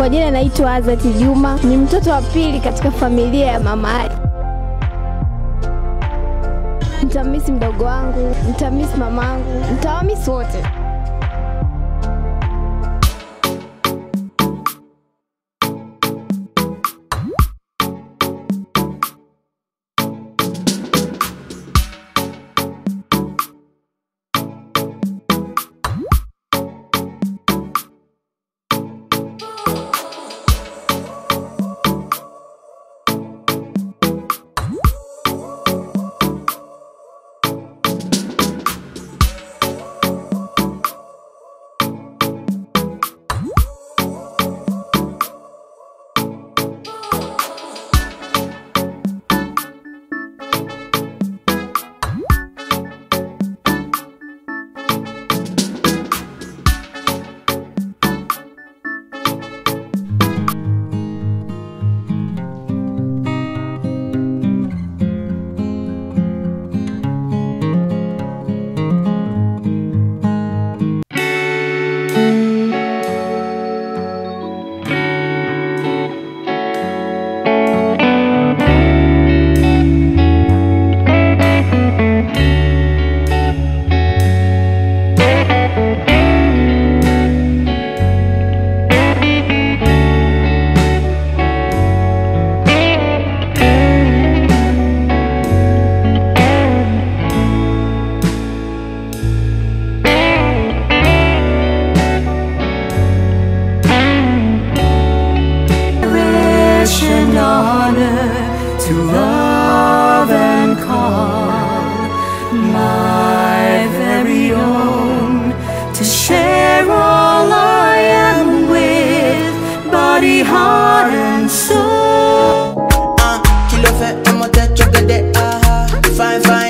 majina naitwa Azati Juma, ni mtoto wa pili katika familia ya mama Ali. Nitamisi mdogo wangu, nitamisi mamangu, nitawamisi wote. honor to love and call my very own to share all I am with body, heart, and soul. Ah, to love it, I'm a touch of the day. Ah, fine, fine.